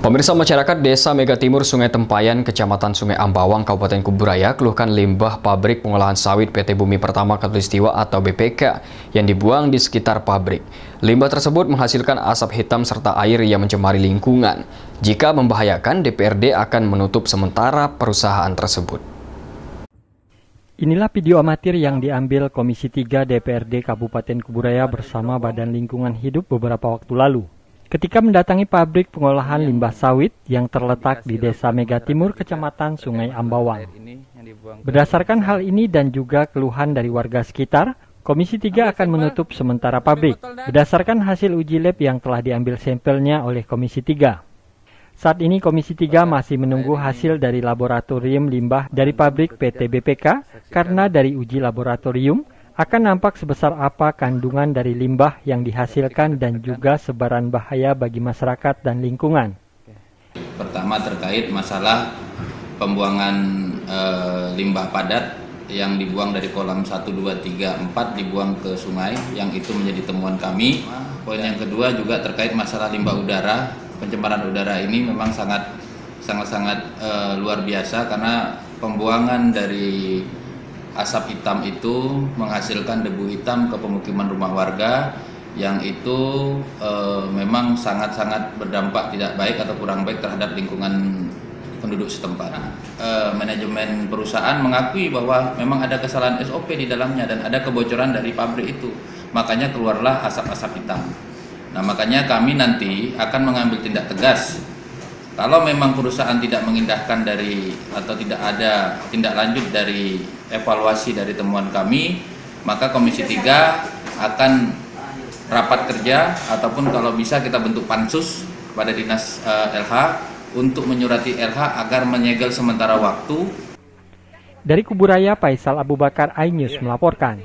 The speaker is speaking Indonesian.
Pemirsa masyarakat Desa Mega Timur Sungai Tempayan, Kecamatan Sungai Ambawang, Kabupaten Kuburaya, keluhkan limbah pabrik pengolahan sawit PT Bumi Pertama Katulistiwa atau BPK yang dibuang di sekitar pabrik. Limbah tersebut menghasilkan asap hitam serta air yang mencemari lingkungan. Jika membahayakan, DPRD akan menutup sementara perusahaan tersebut. Inilah video amatir yang diambil Komisi 3 DPRD Kabupaten Kuburaya bersama Badan Lingkungan Hidup beberapa waktu lalu. Ketika mendatangi pabrik pengolahan limbah sawit yang terletak di Desa Mega Timur, Kecamatan Sungai Ambawang. Berdasarkan hal ini dan juga keluhan dari warga sekitar, Komisi 3 akan menutup sementara pabrik. berdasarkan hasil uji lab yang telah diambil sampelnya oleh Komisi 3. Saat ini Komisi 3 masih menunggu hasil dari laboratorium limbah dari pabrik PT BPK karena dari uji laboratorium akan nampak sebesar apa kandungan dari limbah yang dihasilkan dan juga sebaran bahaya bagi masyarakat dan lingkungan. Pertama terkait masalah pembuangan e, limbah padat yang dibuang dari kolam 1, 2, 3, 4 dibuang ke sungai yang itu menjadi temuan kami. Poin yang kedua juga terkait masalah limbah udara. Pencemaran udara ini memang sangat sangat-sangat e, luar biasa karena pembuangan dari asap hitam itu menghasilkan debu hitam ke pemukiman rumah warga yang itu e, memang sangat-sangat berdampak tidak baik atau kurang baik terhadap lingkungan penduduk setempat. E, manajemen perusahaan mengakui bahwa memang ada kesalahan SOP di dalamnya dan ada kebocoran dari pabrik itu. Makanya keluarlah asap-asap hitam. Nah, makanya kami nanti akan mengambil tindak tegas kalau memang perusahaan tidak mengindahkan dari atau tidak ada tindak lanjut dari evaluasi dari temuan kami, maka Komisi 3 akan rapat kerja ataupun kalau bisa kita bentuk pansus kepada Dinas uh, eh, LH untuk menyurati LH agar menyegel sementara waktu. Dari Kuburaya, Faisal Abu Bakar iNews melaporkan.